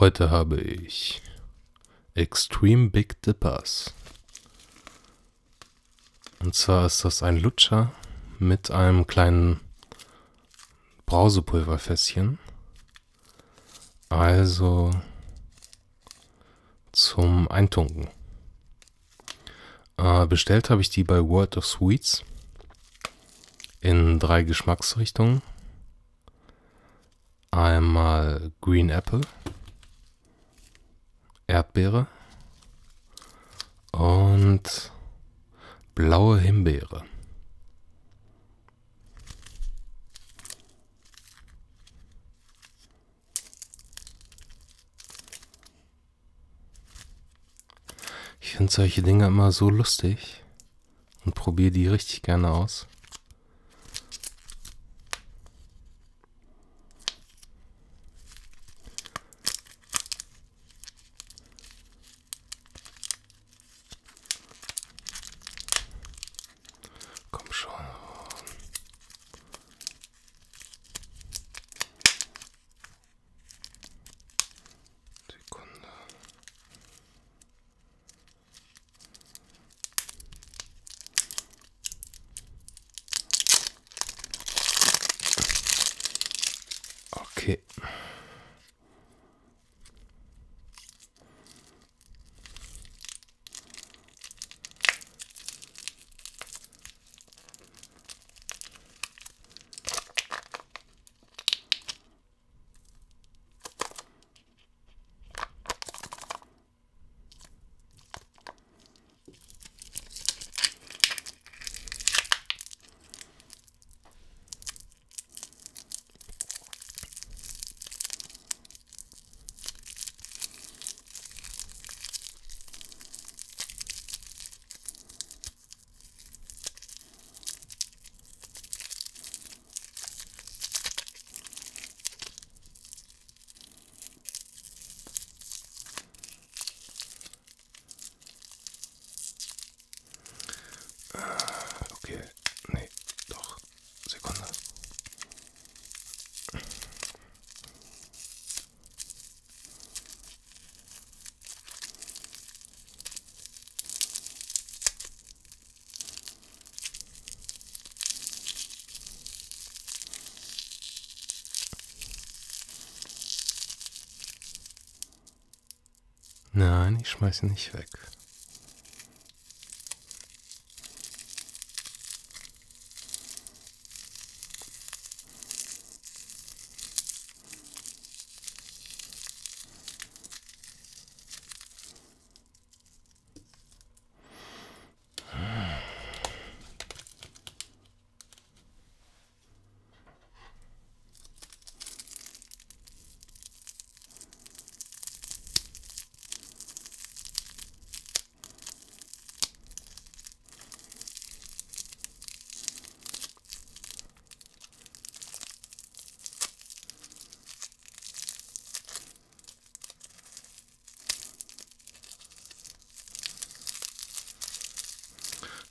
Heute habe ich Extreme Big Dippers. Und zwar ist das ein Lutscher mit einem kleinen Brausepulverfässchen. Also zum Eintunken. Äh, bestellt habe ich die bei World of Sweets in drei Geschmacksrichtungen. Einmal Green Apple, Erdbeere und blaue Himbeere. Ich finde solche Dinge immer so lustig und probiere die richtig gerne aus. Nein, ich schmeiße ihn nicht weg.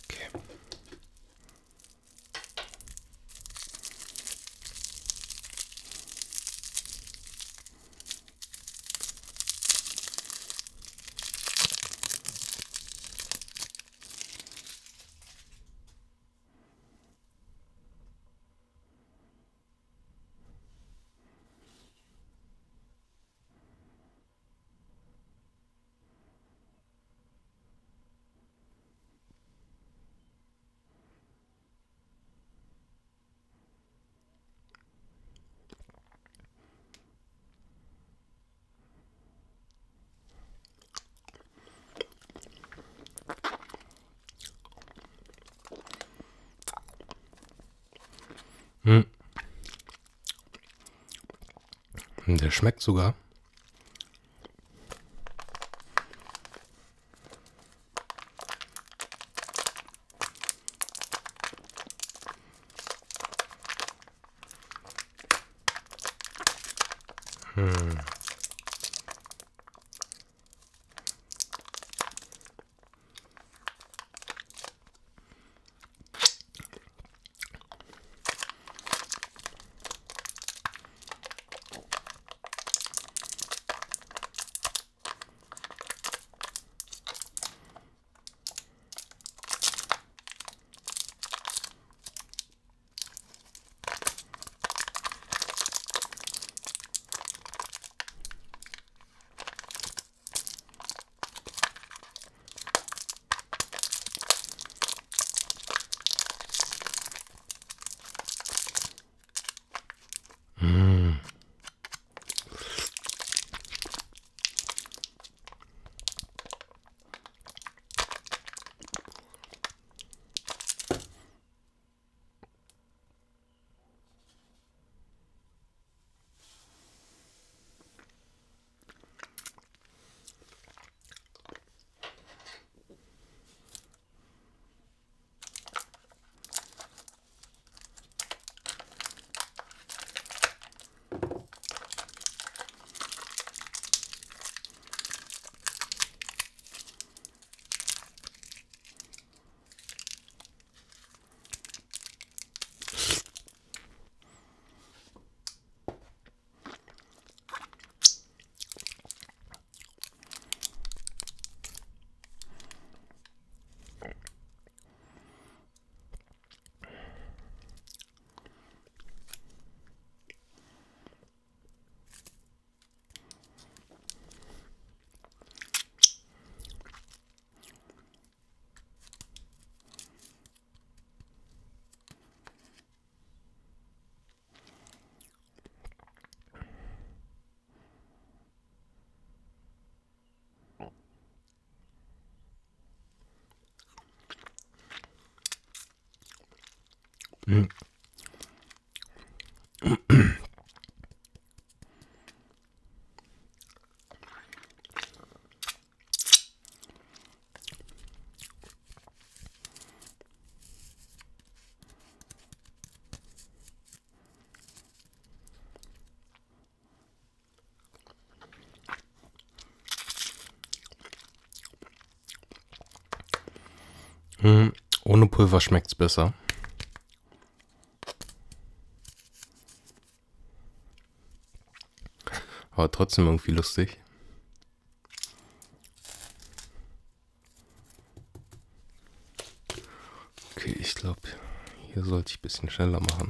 Okay. Hm. Der schmeckt sogar. Hm. Hm, ohne Pulver schmeckt's besser. Aber trotzdem irgendwie lustig. Okay, ich glaube, hier sollte ich ein bisschen schneller machen.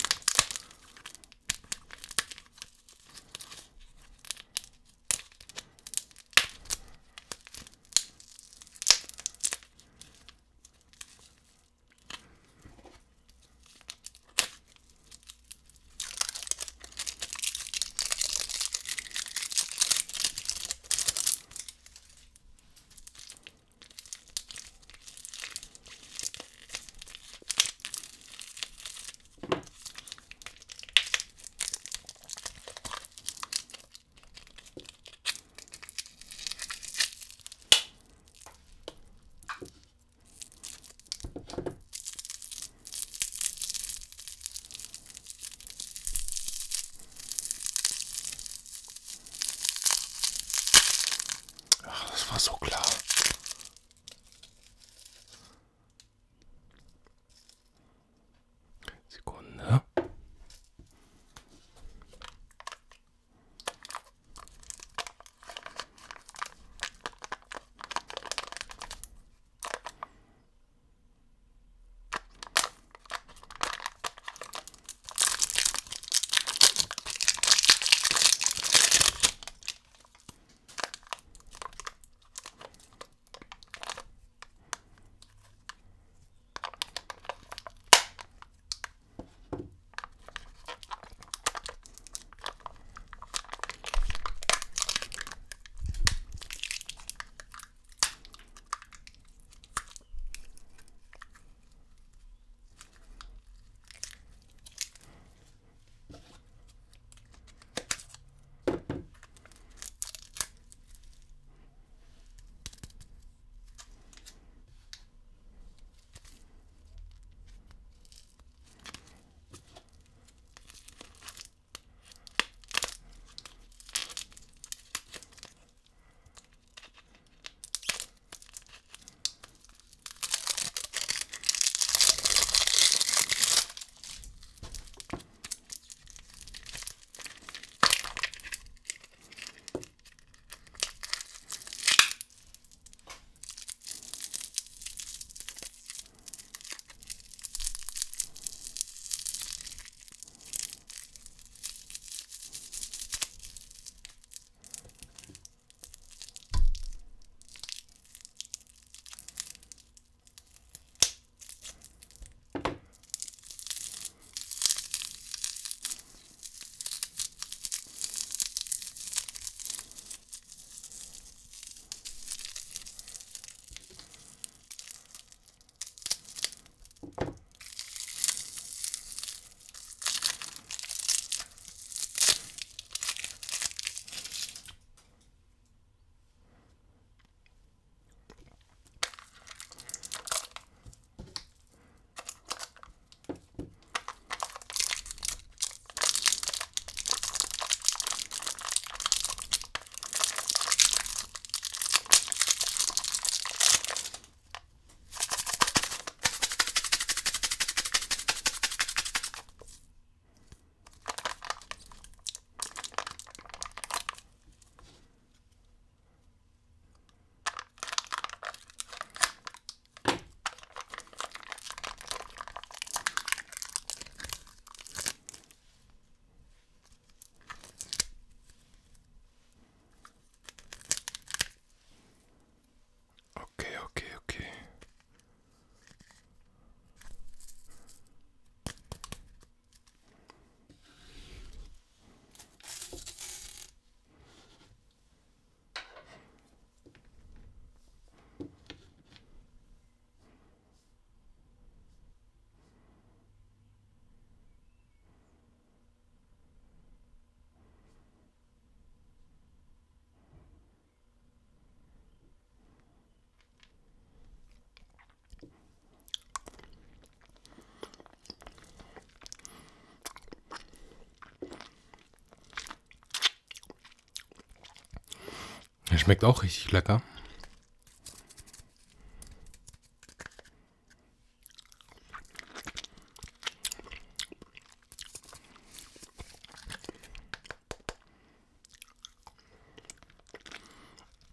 Der schmeckt auch richtig lecker.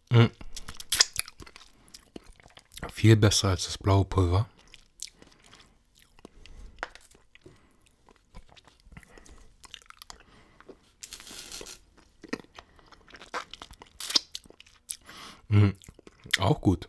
Mm. Viel besser als das blaue Pulver. Mhm. Auch gut.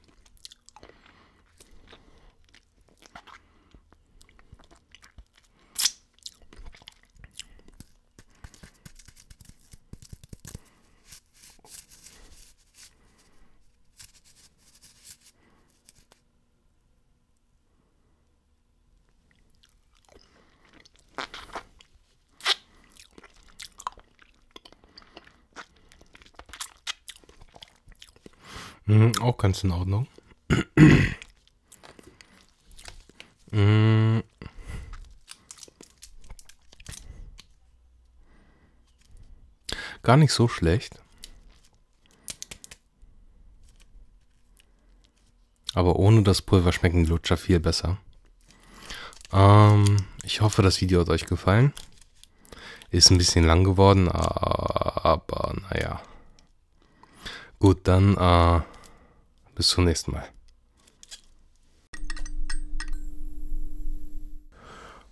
Mhm, auch ganz in Ordnung. Gar nicht so schlecht. Aber ohne das Pulver schmecken die Lutscher viel besser. Ähm, ich hoffe, das Video hat euch gefallen. Ist ein bisschen lang geworden, aber naja. Gut, dann äh, bis zum nächsten Mal.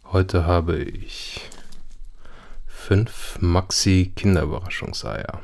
Heute habe ich fünf Maxi Kinderüberraschungseier.